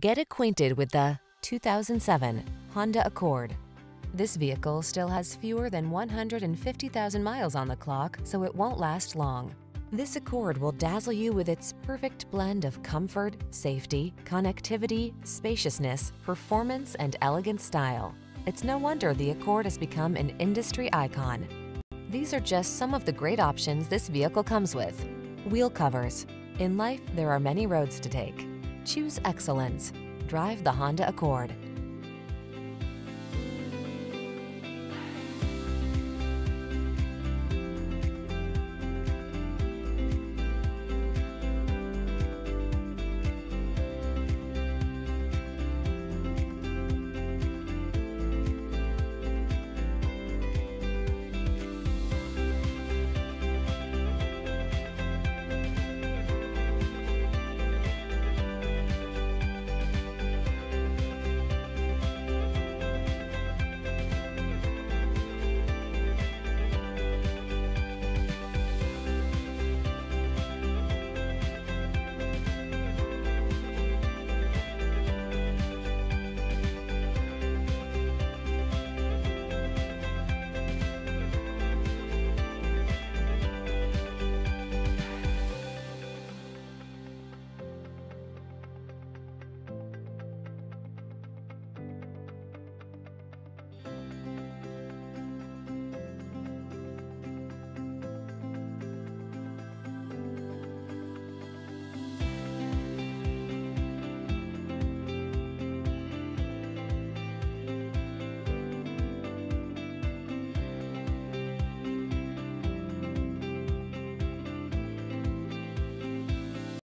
Get acquainted with the 2007 Honda Accord. This vehicle still has fewer than 150,000 miles on the clock, so it won't last long. This Accord will dazzle you with its perfect blend of comfort, safety, connectivity, spaciousness, performance, and elegant style. It's no wonder the Accord has become an industry icon. These are just some of the great options this vehicle comes with. Wheel covers. In life, there are many roads to take. Choose excellence. Drive the Honda Accord.